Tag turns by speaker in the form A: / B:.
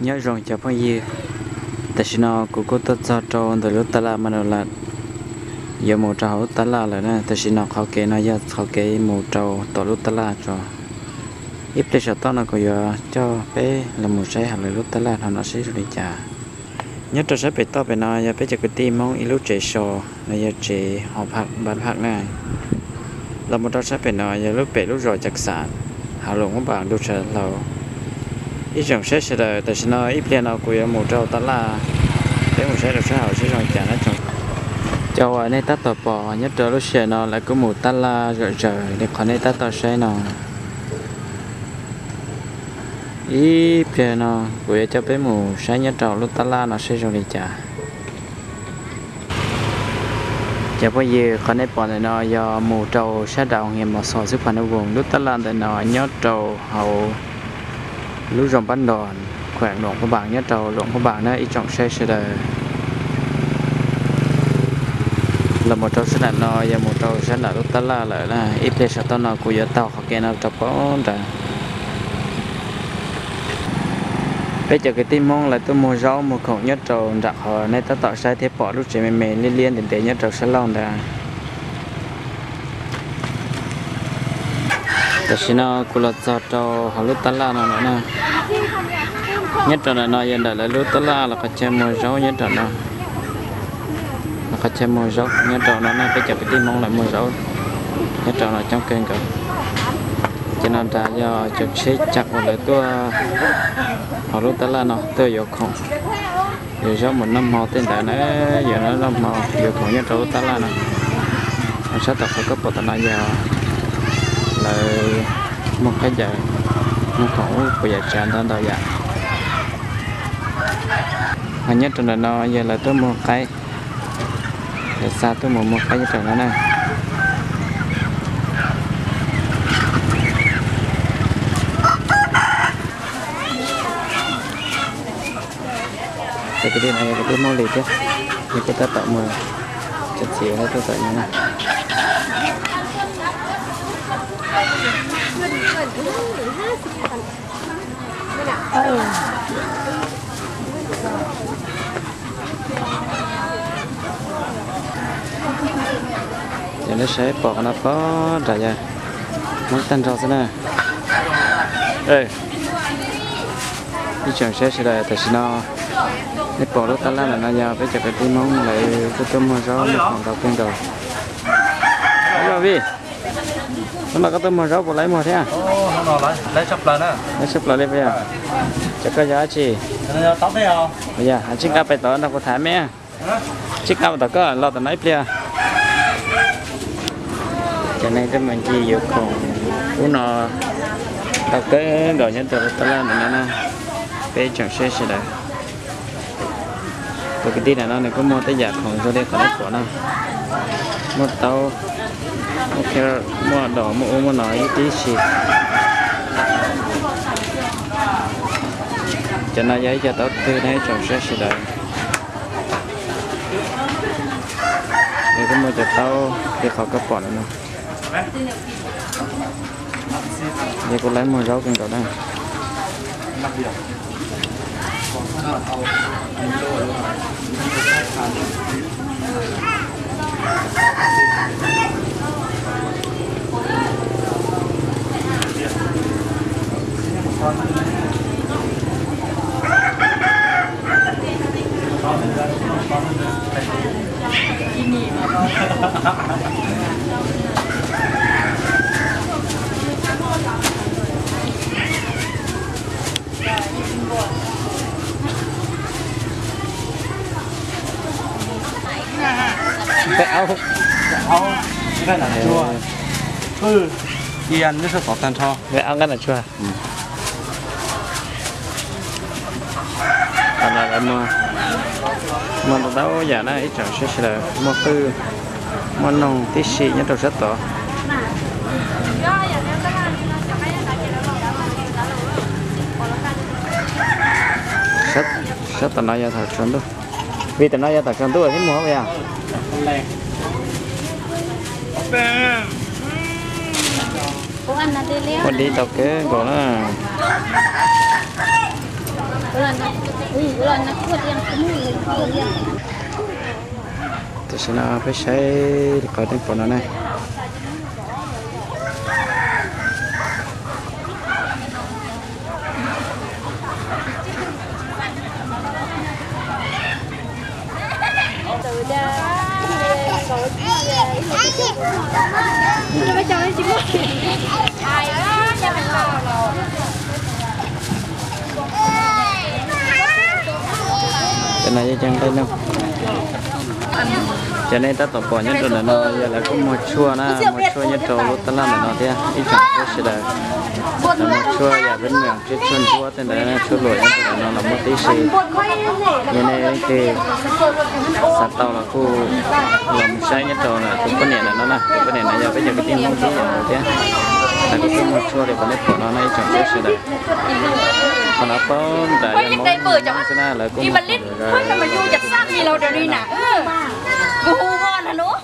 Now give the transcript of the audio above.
A: nhớ rồi cho phong gì tại sao nó cũng có tất cho cho từ lúc ta làm mà nó là giờ một trâu ta là rồi nè tại sao nó khó kể nó giờ khó kể một trâu tổ lúc ta là cho ít để cho nó có giờ, cho bé là một xe hàng lúc ta là nó sẽ rồi trả nhớ cho sẽ bị to bị nó giờ bé cho cái tim mong ít lúc chạy sò là giờ chạy học học bán học này. Là một trâu sẽ bị nó giờ lúc bé lúc rồi chặt sản hà lụng các bạn lúc sẽ lâu ít trồng sẽ sẽ là tại sao ít tiền nào của một trâu ta là để một sẽ được sẽ hậu sẽ trồng chả nó trồng. châu ở đây ta tập bỏ nhất trâu lúc sẽ nó lại cứ một ta là rồi trời để còn đây ta tập sẽ nó ít tiền nó của cho bé mù sẽ nhất trâu lúc ta là nó sẽ rồi đi trả chả bao giờ con ấy bò này nó do mù trâu sẽ đầu nghe một số sức khỏe nó vùng lúc ta là để nó nhớ trâu hậu lúc dòng bắt đòn khoảng đoạn của bạn nhất trâu đoạn của bạn ấy ít trọng xe sẽ đời là một trâu sẽ là nó và một trâu sẽ là lúc ta là lại là ít để sao tao nó của giờ tao hoặc kia nào chọc có ra. Bây giờ cái tim mong là tôi mua rau một khẩu nhất trâu đặt họ nay ta tạo sai thế bỏ lúc chỉ mềm mềm, liên liên đến để nhất trâu sẽ lon ra nó cũng là cho cho họ lúc ta la nó nữa nè nhất là nó hiện tại là lúc ta la là cái chém mồi rau nhất là nó là cái chém mồi rau nhất là nó nó cái chụp cái tim mong lại mồi rau nhất là nó trong kênh cả cho nên ta do chụp xí chặt vào lại tua họ lúc ta la nó tôi vô không giờ sau một năm họ tên tại nó giờ nó năm họ vô không nhất là lúc ta la nó nó tập phải cấp bộ tận giờ là một cái dạng nó khổ của dạng tràn tới đâu dạng mà nhất là nó giờ là tôi một cái, để xa tôi một một cái cho nó này cái điều này cái mô liệt chứ. Thì cái ta tạo mà chặt xỉu hay tôi tạo như này giờ nó sẽ bỏ nó có trả ra. Muốn tan rau thế này ê. Đi trường sẽ sẽ đây, tại sao nó để bỏ nó tan là nó nhà với chặt cái tim mong lại cái tôm hoa rau một còn đầu tiên rồi rồi vì nó là cái tôm hoa rau của lấy một thế à?
B: Nó lấy lấy sắp lên á.
A: nó sắp lại bây giờ chắc có giá
B: Nó tóc đấy không?
A: bây giờ anh chiếc áp phải tỏ nó có thả mẹ. Chiếc áp tỏ có lo tao nói plia cho nên cái mình chỉ yêu cầu. Của nó tao cái gọi nhân từ tao làm để nó bé chẳng xe xe đấy từ cái tí này nó này có mua tới giả còn rồi đây còn đấy của nó. Mua tao ok mua đỏ, mua mua nói tí xịt cho nó giấy cho tao tư này trong xe xe đấy để có mua cho tao để khó cấp bỏ nữa. Để cô lấy mua rau kinh cậu đây. Phải áo
B: Không. Cái này là chua. Ừ. Đi ăn rất là khó tan cho.
A: phải áo cái này chưa còn là em mua được đâu giờ nó ít chẳng sẽ là mua tư mua nông tí xì nhất đầu rất to. Rất rất tao nói ra thật chân đâu vì tao nói ra thật chân tôi thấy mua vậy à?
C: Na dili
A: còn đi tao cái gọi là Terus ini apa sih? Dikoding ponane. Sudah. Sudah. Sudah. Sudah. Sudah. Sudah. Sudah.
C: Sudah. cái này cho trang tay năm cho
A: nên ta tập bỏ nhất rồi nó giờ là có một chua na một chua nhất trầu lúc ta làm nó thế ít chẳng có sự đời. Là một chua giờ bên miệng chết chua chua thế đấy là chua lội nhất rồi nó là một tí
C: xì như này
A: thì sạt tàu là khu làm sai nhất trầu là cũng có nền là nó là cũng có nền là giờ bây giờ cái tin không thấy rồi thế là cái tin một chua thì còn lấy của nó này chẳng có sự
D: đời. Còn nó có tại
A: là món sinh ra là cũng một
D: cái mà vô chặt sát gì lâu rồi đi nè cô ngon hả nó